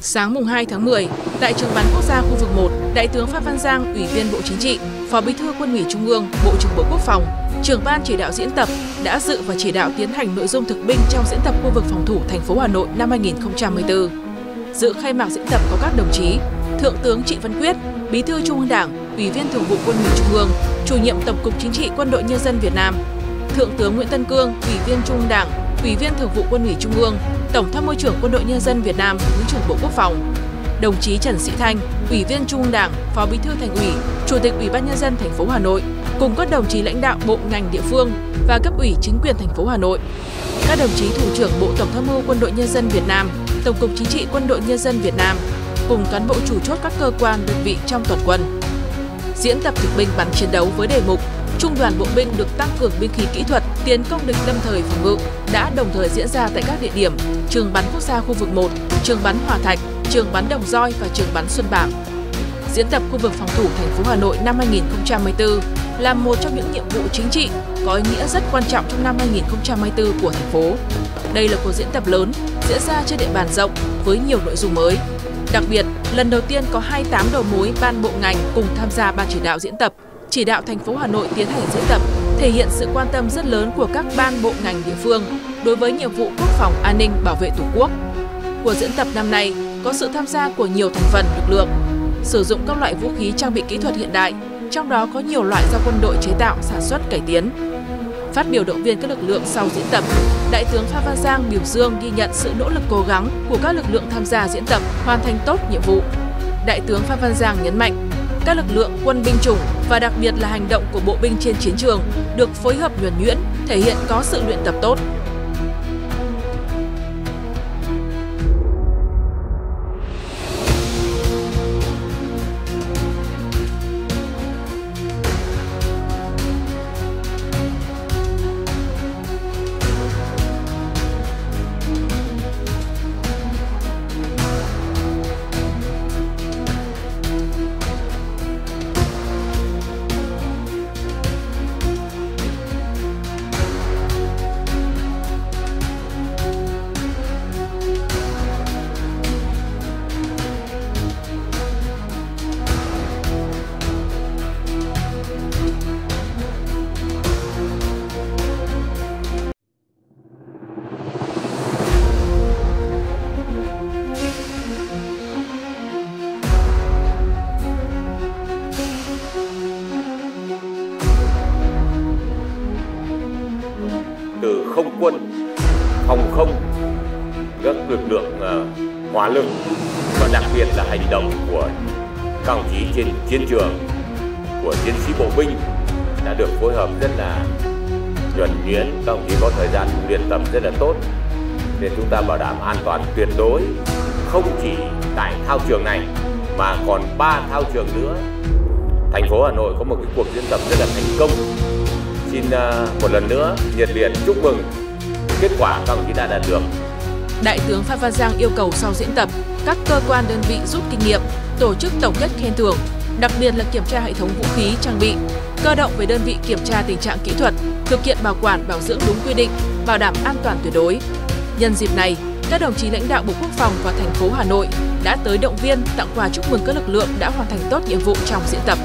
Sáng mùng 2 tháng 10, tại trường bắn quốc gia khu vực 1, Đại tướng Phan Văn Giang, Ủy viên Bộ Chính trị, Phó Bí thư Quân ủy Trung ương, Bộ trưởng Bộ Quốc phòng, trưởng ban chỉ đạo diễn tập đã dự và chỉ đạo tiến hành nội dung thực binh trong diễn tập khu vực phòng thủ thành phố Hà Nội năm 2024. Dự khai mạc diễn tập có các đồng chí Thượng tướng Trịnh Văn Quyết, Bí thư Trung ương Đảng, Ủy viên Thường vụ Quân ủy Trung ương, Chủ nhiệm Tổng cục Chính trị Quân đội Nhân dân Việt Nam, Thượng tướng Nguyễn Tân Cương, Ủy viên Trung ương Đảng, Ủy viên Thường vụ Quân ủy Trung ương, Tổng tham mưu trưởng Quân đội Nhân dân Việt Nam, Thứ trưởng Bộ Quốc phòng, đồng chí Trần Sĩ Thanh, Ủy viên Trung ương Đảng, Phó Bí thư Thành ủy, Chủ tịch Ủy ban nhân dân thành phố Hà Nội cùng các đồng chí lãnh đạo bộ ngành địa phương và cấp ủy chính quyền thành phố Hà Nội. Các đồng chí thủ trưởng Bộ Tổng tham mưu Quân đội Nhân dân Việt Nam, Tổng cục Chính trị Quân đội Nhân dân Việt Nam cùng cán bộ chủ chốt các cơ quan đơn vị trong toàn quân. Diễn tập thực binh bắn chiến đấu với đề mục Trung đoàn bộ binh được tăng cường binh khí kỹ thuật, tiến công địch lâm thời phòng ngự đã đồng thời diễn ra tại các địa điểm trường bắn quốc gia khu vực 1, trường bắn Hòa Thạch, trường bắn Đồng Roi và trường bắn Xuân Bảng. Diễn tập khu vực phòng thủ thành phố Hà Nội năm 2024 là một trong những nhiệm vụ chính trị có ý nghĩa rất quan trọng trong năm 2024 của thành phố. Đây là cuộc diễn tập lớn diễn ra trên địa bàn rộng với nhiều nội dung mới. Đặc biệt, lần đầu tiên có 28 đầu mối ban bộ ngành cùng tham gia ban chỉ đạo diễn tập chỉ đạo thành phố Hà Nội tiến hành diễn tập, thể hiện sự quan tâm rất lớn của các ban bộ ngành địa phương đối với nhiệm vụ quốc phòng an ninh bảo vệ Tổ quốc. Của diễn tập năm nay có sự tham gia của nhiều thành phần lực lượng, sử dụng các loại vũ khí trang bị kỹ thuật hiện đại, trong đó có nhiều loại do quân đội chế tạo, sản xuất, cải tiến. Phát biểu động viên các lực lượng sau diễn tập, Đại tướng Phan Văn Giang biểu dương ghi nhận sự nỗ lực cố gắng của các lực lượng tham gia diễn tập hoàn thành tốt nhiệm vụ. Đại tướng Phan Văn Giang nhấn mạnh, các lực lượng quân binh chủng và đặc biệt là hành động của bộ binh trên chiến trường được phối hợp nhuần nhuyễn, thể hiện có sự luyện tập tốt. Quân, phòng không, các lực lượng uh, hỏa lực và đặc biệt là hành động của các đồng chí trên chiến trường của chiến sĩ bộ binh đã được phối hợp rất là nhuần nhuyễn. Các đồng chí có thời gian luyện tập rất là tốt để chúng ta bảo đảm an toàn tuyệt đối không chỉ tại thao trường này mà còn ba thao trường nữa. Thành phố Hà Nội có một cái cuộc diễn tập rất là thành công. Xin uh, một lần nữa nhiệt liệt chúc mừng kết quả các đồng chí đã đạt được Đại tướng Phan Văn Giang yêu cầu sau diễn tập, các cơ quan đơn vị rút kinh nghiệm, tổ chức tổng kết khen thưởng, đặc biệt là kiểm tra hệ thống vũ khí trang bị, cơ động về đơn vị kiểm tra tình trạng kỹ thuật, thực hiện bảo quản bảo dưỡng đúng quy định, bảo đảm an toàn tuyệt đối. Nhân dịp này, các đồng chí lãnh đạo Bộ Quốc phòng và thành phố Hà Nội đã tới động viên tặng quà chúc mừng các lực lượng đã hoàn thành tốt nhiệm vụ trong diễn tập.